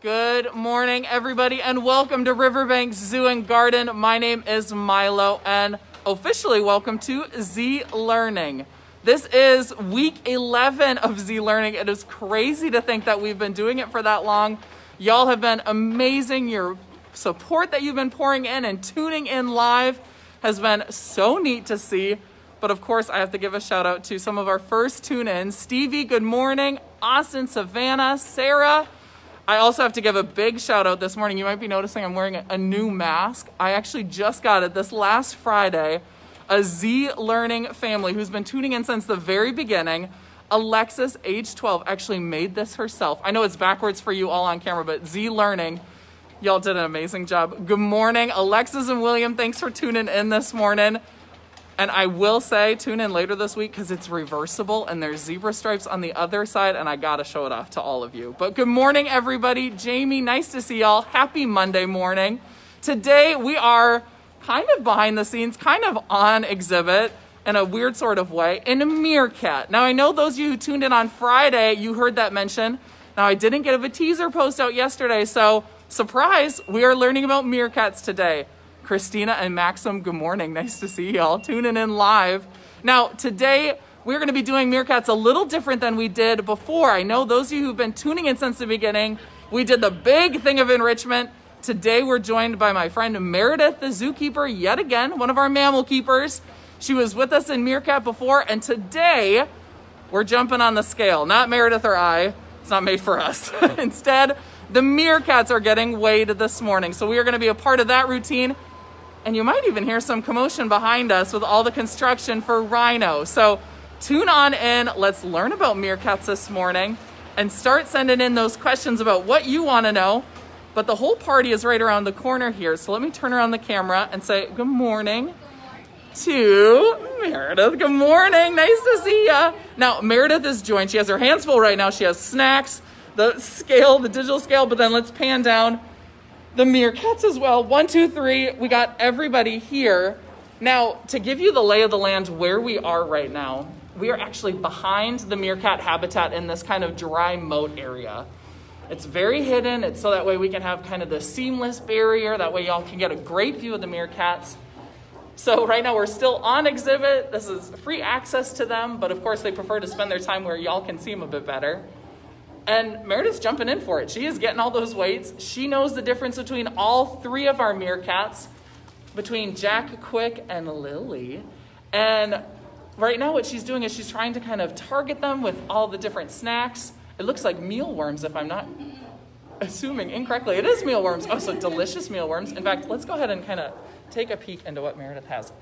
Good morning, everybody, and welcome to Riverbanks Zoo and Garden. My name is Milo, and officially welcome to Z Learning. This is week 11 of Z Learning. It is crazy to think that we've been doing it for that long. Y'all have been amazing. Your support that you've been pouring in and tuning in live has been so neat to see. But of course, I have to give a shout out to some of our first tune ins Stevie, good morning. Austin, Savannah, Sarah. I also have to give a big shout out this morning. You might be noticing I'm wearing a new mask. I actually just got it this last Friday. A Z Learning family who's been tuning in since the very beginning. Alexis, age 12, actually made this herself. I know it's backwards for you all on camera, but Z Learning, y'all did an amazing job. Good morning, Alexis and William. Thanks for tuning in this morning. And I will say, tune in later this week because it's reversible and there's zebra stripes on the other side, and I gotta show it off to all of you. But good morning, everybody. Jamie, nice to see y'all. Happy Monday morning. Today we are kind of behind the scenes, kind of on exhibit in a weird sort of way in a meerkat. Now, I know those of you who tuned in on Friday, you heard that mention. Now, I didn't get a teaser post out yesterday, so surprise, we are learning about meerkats today. Christina and Maxim, good morning. Nice to see y'all tuning in live. Now, today we're going to be doing meerkats a little different than we did before. I know those of you who've been tuning in since the beginning, we did the big thing of enrichment. Today we're joined by my friend Meredith, the zookeeper, yet again, one of our mammal keepers. She was with us in meerkat before, and today we're jumping on the scale. Not Meredith or I. It's not made for us. Instead, the meerkats are getting weighed this morning. So we are going to be a part of that routine and you might even hear some commotion behind us with all the construction for Rhino. So tune on in. Let's learn about meerkats this morning and start sending in those questions about what you want to know. But the whole party is right around the corner here. So let me turn around the camera and say good morning to Meredith. Good morning. Nice to see ya. Now, Meredith is joined. She has her hands full right now. She has snacks, the scale, the digital scale, but then let's pan down the meerkats as well. One, two, three. We got everybody here. Now, to give you the lay of the land where we are right now, we are actually behind the meerkat habitat in this kind of dry moat area. It's very hidden. It's so that way we can have kind of the seamless barrier. That way y'all can get a great view of the meerkats. So right now we're still on exhibit. This is free access to them, but of course they prefer to spend their time where y'all can see them a bit better. And Meredith's jumping in for it. She is getting all those weights. She knows the difference between all three of our meerkats, between Jack, Quick, and Lily. And right now, what she's doing is she's trying to kind of target them with all the different snacks. It looks like mealworms, if I'm not assuming incorrectly. It is mealworms. Oh, so delicious mealworms. In fact, let's go ahead and kind of take a peek into what Meredith has.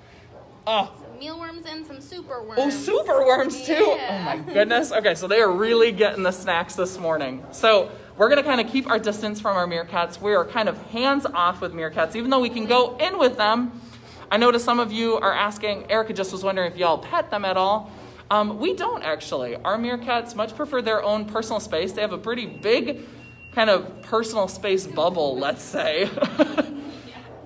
Oh, mealworms and some super worms. Oh, super worms too. Yeah. Oh my goodness. Okay, so they are really getting the snacks this morning. So we're gonna kind of keep our distance from our meerkats. We are kind of hands off with meerkats, even though we can go in with them. I noticed some of you are asking, Erica just was wondering if y'all pet them at all. Um, we don't actually. Our meerkats much prefer their own personal space. They have a pretty big kind of personal space bubble, let's say.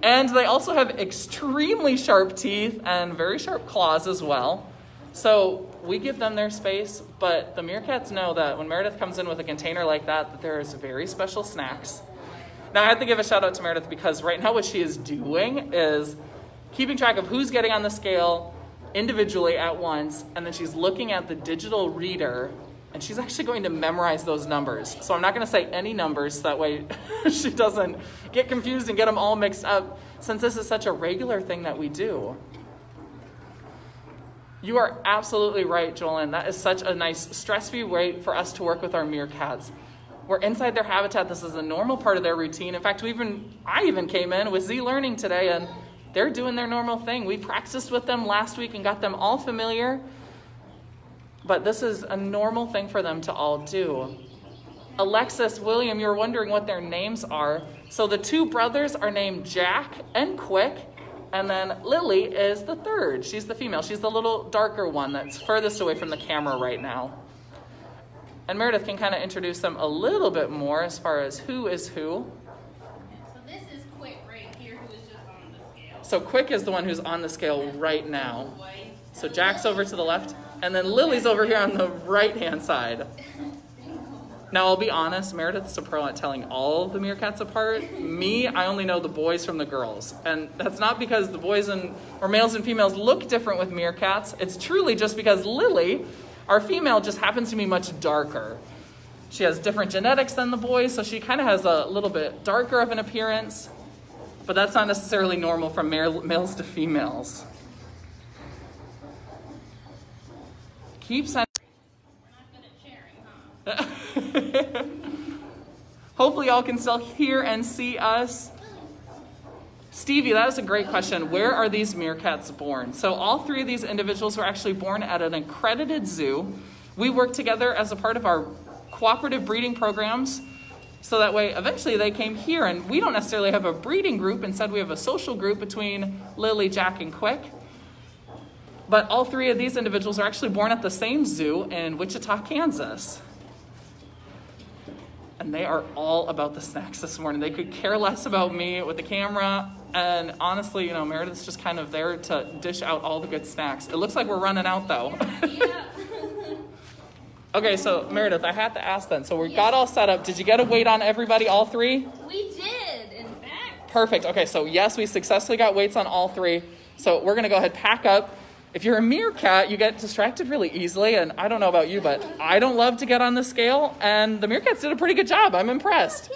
And they also have extremely sharp teeth and very sharp claws as well. So we give them their space, but the meerkats know that when Meredith comes in with a container like that, that there is very special snacks. Now I have to give a shout out to Meredith because right now what she is doing is keeping track of who's getting on the scale individually at once, and then she's looking at the digital reader and she's actually going to memorize those numbers. So I'm not going to say any numbers so that way she doesn't get confused and get them all mixed up since this is such a regular thing that we do. You are absolutely right, Jolyn. That is such a nice stress-free way for us to work with our meerkats. We're inside their habitat. This is a normal part of their routine. In fact, we even I even came in with Z Learning today and they're doing their normal thing. We practiced with them last week and got them all familiar but this is a normal thing for them to all do. Alexis, William, you're wondering what their names are. So the two brothers are named Jack and Quick, and then Lily is the third. She's the female. She's the little darker one that's furthest away from the camera right now. And Meredith can kind of introduce them a little bit more as far as who is who. So this is Quick right here, who is just on the scale. So Quick is the one who's on the scale right now. So Jack's over to the left. And then Lily's over here on the right hand side. Now, I'll be honest, Meredith's a pro at telling all the meerkats apart. Me, I only know the boys from the girls. And that's not because the boys and, or males and females look different with meerkats. It's truly just because Lily, our female, just happens to be much darker. She has different genetics than the boys, so she kind of has a little bit darker of an appearance. But that's not necessarily normal from males to females. Keep sending. We're not good at sharing, huh? Hopefully, y'all can still hear and see us. Stevie, that is a great question. Where are these meerkats born? So, all three of these individuals were actually born at an accredited zoo. We work together as a part of our cooperative breeding programs. So that way, eventually, they came here, and we don't necessarily have a breeding group. Instead, we have a social group between Lily, Jack, and Quick. But all three of these individuals are actually born at the same zoo in Wichita, Kansas and they are all about the snacks this morning. They could care less about me with the camera. And honestly, you know, Meredith's just kind of there to dish out all the good snacks. It looks like we're running out though. Yeah. okay, so Meredith, I had to ask then. So we got all set up. Did you get a weight on everybody, all three? we did, in fact. Perfect. Okay, so yes, we successfully got weights on all three. So we're gonna go ahead pack up. If you're a meerkat, you get distracted really easily, and I don't know about you, but I don't love to get on the scale, and the meerkats did a pretty good job. I'm impressed.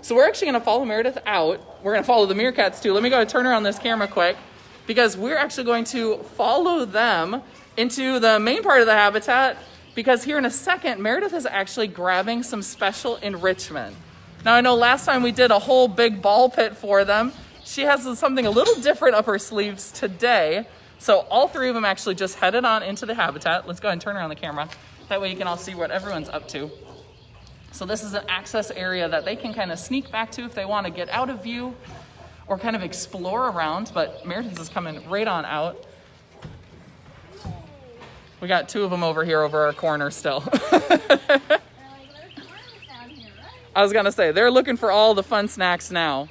So we're actually gonna follow Meredith out. We're gonna follow the meerkats too. Let me go and turn around this camera quick, because we're actually going to follow them into the main part of the habitat. Because here in a second, Meredith is actually grabbing some special enrichment. Now I know last time we did a whole big ball pit for them. She has something a little different up her sleeves today. So all three of them actually just headed on into the habitat. Let's go ahead and turn around the camera. That way you can all see what everyone's up to. So this is an access area that they can kind of sneak back to if they want to get out of view or kind of explore around, but Meredith is coming right on out. We got two of them over here over our corner still. I was gonna say, they're looking for all the fun snacks now.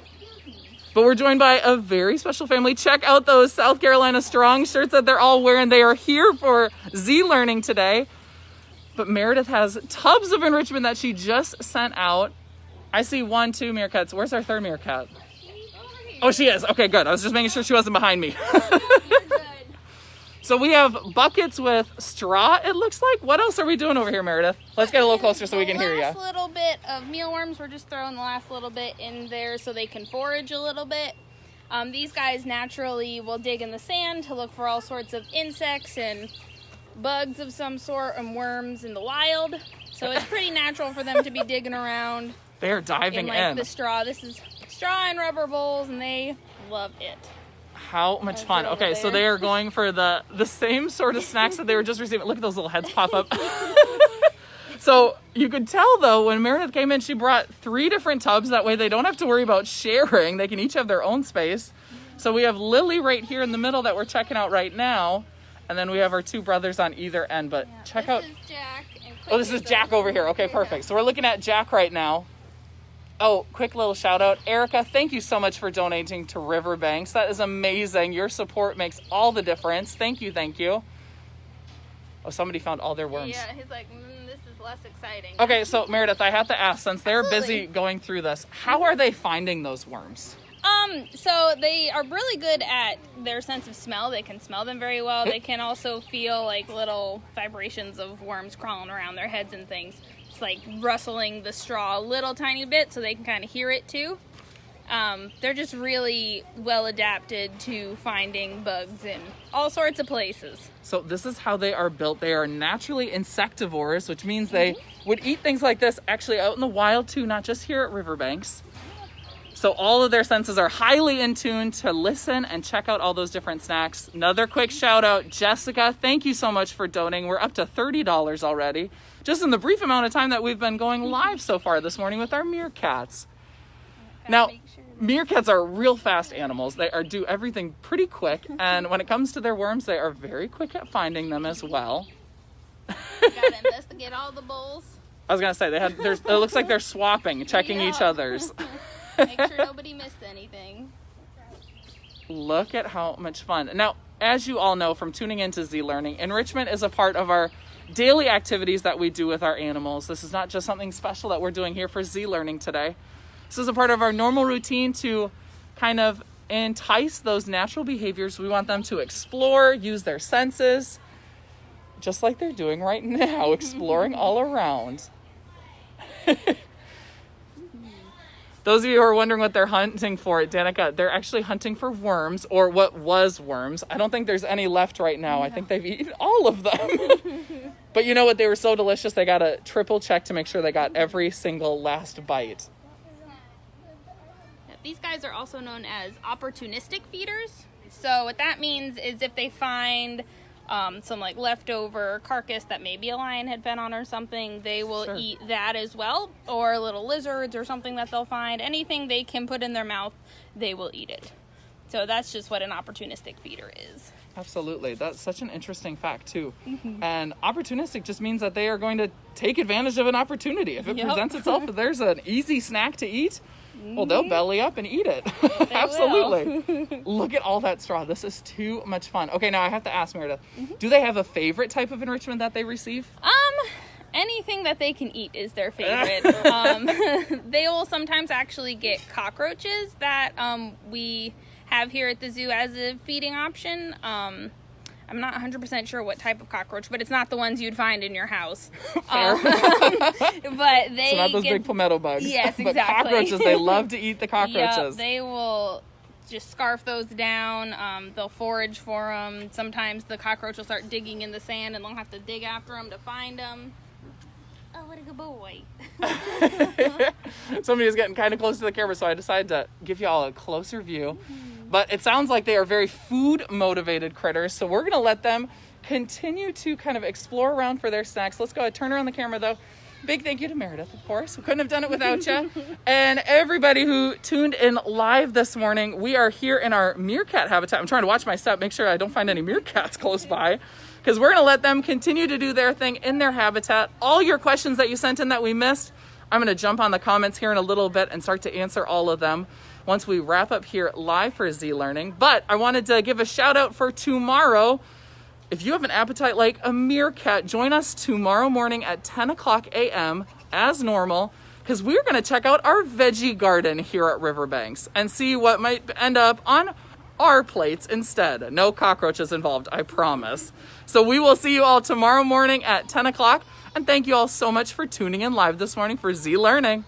But we're joined by a very special family. Check out those South Carolina Strong shirts that they're all wearing. They are here for Z Learning today. But Meredith has tubs of enrichment that she just sent out. I see one, two meerkats. Where's our third meerkat? Oh, she is. Okay, good. I was just making sure she wasn't behind me. so we have buckets with straw, it looks like. What else are we doing over here, Meredith? Let's get a little closer so we can hear you. last little bit of mealworms, we're just throwing the last little bit in there so they can forage a little bit. Um, these guys naturally will dig in the sand to look for all sorts of insects and bugs of some sort and worms in the wild. So it's pretty natural for them to be digging around They're in diving like in. the straw. This is straw and rubber bowls, and they love it. How much fun. Okay, so they are going for the the same sort of snacks that they were just receiving. Look at those little heads pop up. so you could tell though when Meredith came in, she brought three different tubs. That way they don't have to worry about sharing. They can each have their own space. So we have Lily right here in the middle that we're checking out right now. And then we have our two brothers on either end. But check this out is Jack. And Oh, this is Jack over here. Okay, perfect. So we're looking at Jack right now. Oh, quick little shout out. Erica, thank you so much for donating to Riverbanks. That is amazing. Your support makes all the difference. Thank you, thank you. Oh, somebody found all their worms. Yeah, he's like, mm, this is less exciting. Okay, so Meredith, I have to ask since they're busy going through this, how are they finding those worms? Um, so they are really good at their sense of smell. They can smell them very well. They can also feel like little vibrations of worms crawling around their heads and things. It's like rustling the straw a little tiny bit so they can kind of hear it too. Um, they're just really well adapted to finding bugs in all sorts of places. So this is how they are built. They are naturally insectivorous, which means they would eat things like this actually out in the wild too, not just here at Riverbanks. So all of their senses are highly in tune to listen and check out all those different snacks. Another quick shout out, Jessica. Thank you so much for donating. We're up to $30 already, just in the brief amount of time that we've been going live so far this morning with our meerkats. Now, meerkats are real fast animals. They are do everything pretty quick, and when it comes to their worms, they are very quick at finding them as well. Gotta investigate all the bowls. I was gonna say they had. There's, it looks like they're swapping, checking each other's. Make sure nobody missed anything. Look at how much fun. Now, as you all know from tuning into Z Learning, enrichment is a part of our daily activities that we do with our animals. This is not just something special that we're doing here for Z Learning today. This is a part of our normal routine to kind of entice those natural behaviors. We want them to explore, use their senses, just like they're doing right now, exploring all around. Those of you who are wondering what they're hunting for, Danica, they're actually hunting for worms or what was worms. I don't think there's any left right now. I think they've eaten all of them. but you know what? They were so delicious, they got a triple check to make sure they got every single last bite. These guys are also known as opportunistic feeders. So what that means is if they find um, some like leftover carcass that maybe a lion had fed on or something, they will Sure. eat that as well, or little lizards or something that they'll find. Anything they can put in their mouth, they will eat it. So that's just what an opportunistic feeder is. Absolutely. That's such an interesting fact, too. And opportunistic just means that they are going to take advantage of an opportunity. If it Yep. presents itself, if there's an easy snack to eat, well, they'll belly up and eat it. Absolutely. Look at all that straw. This is too much fun. Okay, now I have to ask Meredith do they have a favorite type of enrichment that they receive? Um, anything that they can eat is their favorite. um, they will sometimes actually get cockroaches that um, we have here at the zoo as a feeding option. Um, I'm not 100% sure what type of cockroach, but it's not the ones you'd find in your house. Um, but they So, not those get, big palmetto bugs. Yes, but exactly. cockroaches, they love to eat the Yep, cockroaches. they will just scarf those down. Um, they'll forage for them. Sometimes the cockroach will start digging in the sand, and they'll have to dig after them to find them. Oh, what a good boy! Somebody is getting kind of close to the camera, so I decided to give you all a closer view. But it sounds like they are very food motivated critters, so we're gonna let them continue to kind of explore around for their snacks. Let's go ahead, turn around the camera though. Big thank you to Meredith, of course. We couldn't have done it without you. and everybody who tuned in live this morning. We are here in our meerkat habitat. I'm trying to watch my step, make sure I don't find any meerkats close by. Because we're gonna let them continue to do their thing in their habitat. All your questions that you sent in that we missed, I'm going to jump on the comments here in a little bit and start to answer all of them once we wrap up here live for Z Learning. But I wanted to give a shout out for tomorrow. If you have an appetite like a meerkat, join us tomorrow morning at 10 o'clock a.m. as normal because we're going to check out our veggie garden here at Riverbanks and see what might end up on our plates instead. No cockroaches involved, I promise. So we will see you all tomorrow morning at 10 o'clock. And thank you all so much for tuning in live this morning for Z Learning.